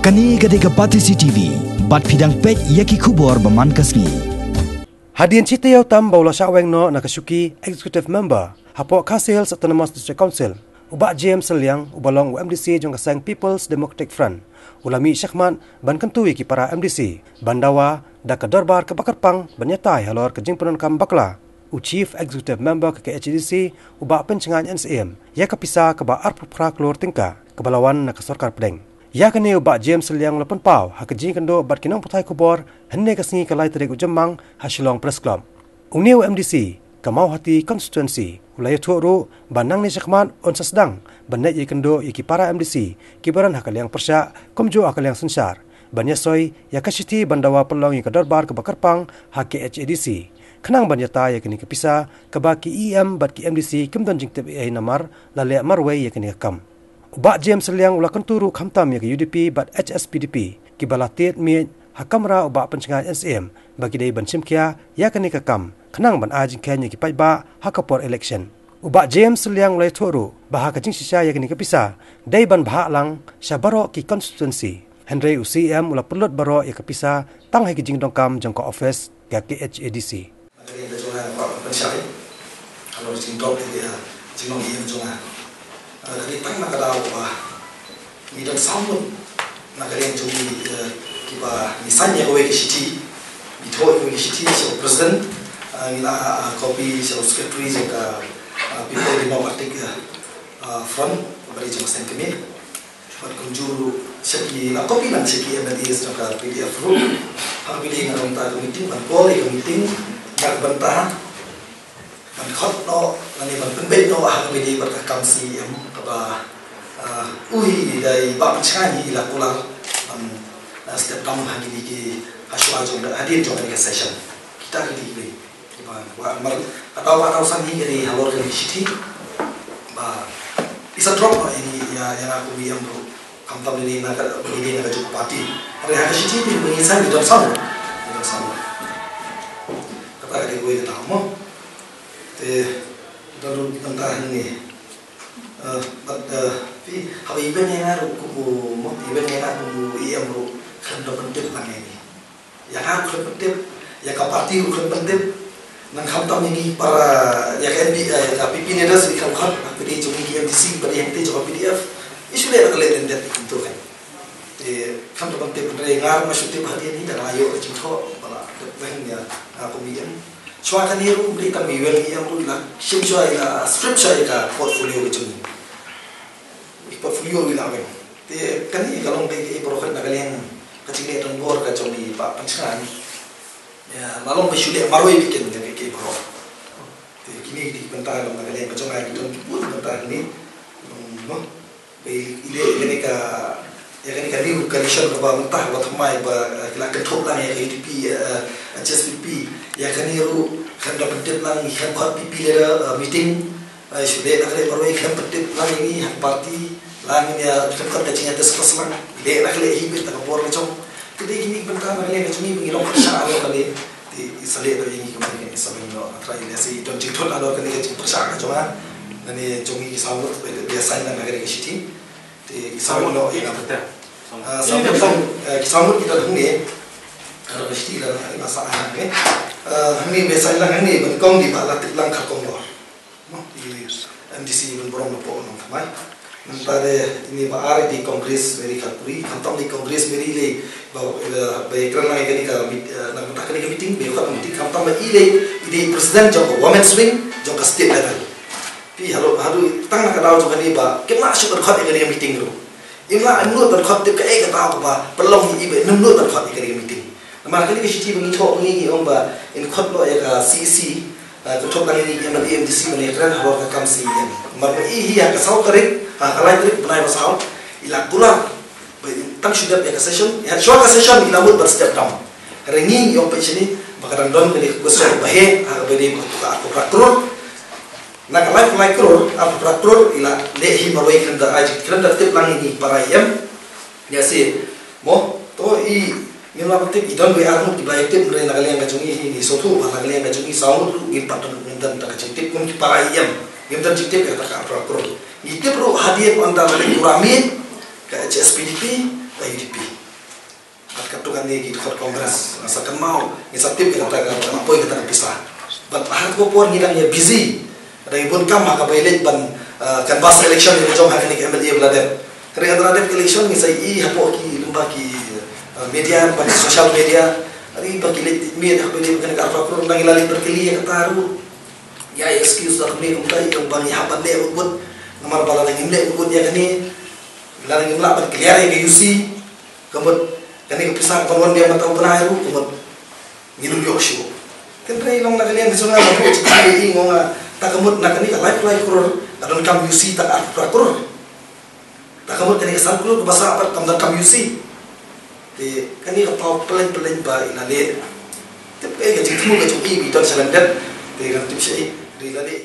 Kani gade ke Pati CCTV, bat pidang pek yaki kubor baman kasni. Hadian cita yau tam baula syaweng no nakasuki executive member hapo kasil autonomous district council. Ubak James Seliang ubalong UMDC jong kasang People's Democratic Front. Ulami Syekman ban kentui ki para MDC bandawa da ke dorbar ke bakarpang banyatai halor ke jingpenon kam bakla. U chief executive member ke KHDC ubak pencengan NCM ya kapisa ke ba arpu prak lor tingka kebalawan nak sorkar pedeng Ya kene ubak James Liang lepen pau ha kendo bat kinong putai kubor henne kasngi kalai tadi ujemang ha Shillong Press Club. Uniu MDC kamau hati constituency ulai tuuru banang ni sekman on sasdang banet ye kendo ye ki para MDC kibaran ha kaliang persya komjo ha kaliang sensar banya soi ya kasiti bandawa pelong ye kadar bar ke bakarpang ha ke HADC kenang banyata ye kini kebaki EM bat ki MDC kimdan jingtep ai namar lale marway ye kini kam. Ubak James Liang ula kenturu khamtam ya ke UDP bat HSPDP ki balatit mi hakamra ubak pencengat NCM bagi dai ban simkia ya kani kakam kenang ban ajing kenya ki pai ba hakapor election ubak James Liang ula turu bah ka jing sisa ya kani kapisa dai ban bah lang syabaro ki constituency Henry UCM ula perlut baro ya kapisa tang hai ki jing dongkam jang ko office ya ke HADC dok dia jing dong iya jong kali tang nak ada apa ni dan sambut nak ada yang cumi kita misalnya kau ke city itu kau ke city si presiden ni lah kopi si secretary jika people democratic front. Beri cuma sen kami buat kunjuru seki nak kopi nak seki yang tadi sedang PDF room hak pilih nak minta meeting, ban boleh meeting, nak bantah man khot no nani man pun bet no ah be di bar kam si am kaba ui dai ba chani ila kula man step down ha di ki aswa jong da hadin jong ni session. Kita ke di be ba wa mar atau atau san hi ni halor ke city ba isa drop no ini ya yang aku bi am kam tam ni na ka ni na ka cukup party. Hari ha city ni mengisan di dalam sama di dalam sama kata dia gue tak mau. te dalu tentang ini uh, but uh, pi hawi ben yang aru kubu mo iben yang aru kubu iya kan do penting lang ini yang aru kan penting ya ka parti ku kan penting nang kam tam ini para ya kan bi ya pipi ni das ikam khat aku di cumi ki MDC bari yang ti coba PDF isu le ka le den det itu kan te kam do penting penting ngar ma syuti hadiah ni dan ayo bala ben ya aku mi Chua kan hiru beri kami wel yang tu lah sim chua ila strip chua ila portfolio macam ni. Portfolio ila kan. Te kan ni kalau ini program nak kalian kecil ni tuan bor kacau ni pak pencegahan. Ya malam bersyukur maroi bikin ni ke pro. Te kini di bentar kalau nak kalian kacau lagi tuan pun bentar ni. No. Bagi ile ile ka ya kan kan ni koalisi apa mentah buat mai ba kila ketuk lah ya UDP HSPP ya kan ni ru kan dah penting lang kan buat pipi ada meeting. Sudah nak ada baru kan penting lang ini hak parti lang ini ya kan kan dah atas kelas lang dia nak leh hibit tak boleh macam kita ini bentar nak leh macam ni mengilong kerja ada kali. Di Israel ada ini kemarin ini sampai no try ini si don cik tuan ada kali kerja kerja cuma nanti jongi sahut biasa nak sahut no ini apa sahut sahut kita ni kalau lah masalah ni hami biasa lang ni ben kong di bala tik lang kakong lo no MDC ben borong po no kamay nantare ini ba ari di kongres meri kapuri kantam di kongres meri le ba ba ikran lang ikani ka na mata kani meeting be ka meeting kantam ba ile ide president jong women swing ka state level. Pi halo hadu tang na ka daw jong ni ba kemna su ber khat ikani meeting ro imla amnu ber khat te ka e ka ta ba perlong ibe namnu ber khat ikani meeting. Nama kali kita cuci bengi tok bengi om ba in kot lo ya ka CC tu tok lagi ni yang nanti MDC mana keren hawa ka kam si yang mar ba ihi ya ka sau tarik ha kalai tarik benai basau ila kula tang sudah ya ka session. Ya short ka session? Ila mut ber step down rengi yang pa sini bakaran don kali ko so ba he ha ba ni ko ka ko praktur na kalai kalai kror a praktur ila lehi marwai kan da aji da tip lang ini para yam ya? Si mo to i ni la patik idon be arnu di baik tip mere nagalian ka chungi ni sotu ba nagalian ka chungi samu gi patun ndan ta ka chitip kun ki para yam yam tan chitip ka ta ka pro ni tip ro hadiah anda mali kurami ka HSPDP ka UDP kani ki khot kongres. Sa kan mau ni sa tip kita ta ka ma poi kita pisah. But har ko por ni lang ya busy ni jom ha kani MLA blader kare andra de election ni sai i hapo ki lumba ki media pa social media. Ari pa ki let mi ha beli kan ka fa kurun nang ilali berkeli ya kataru ya excuse dak ni kum tai kum bang ya ban le ubut namar bala nang imle ubut ya kani larang imla ban clear ya yusi kemud kani kepisah kawan dia mata benar itu kemud nginum yok syu kan trai long nak kalian disunga ma ko cai ngonga tak kemud nak kani ka life life kurur adon kam yusi tak ar kurur tak kemud kani kesal kurur bahasa apa kam dan kam yusi di kani ka pau pelen pelen ba ina le tapi ka jitu ka cuki bi ton salandat di kan tip syai di lale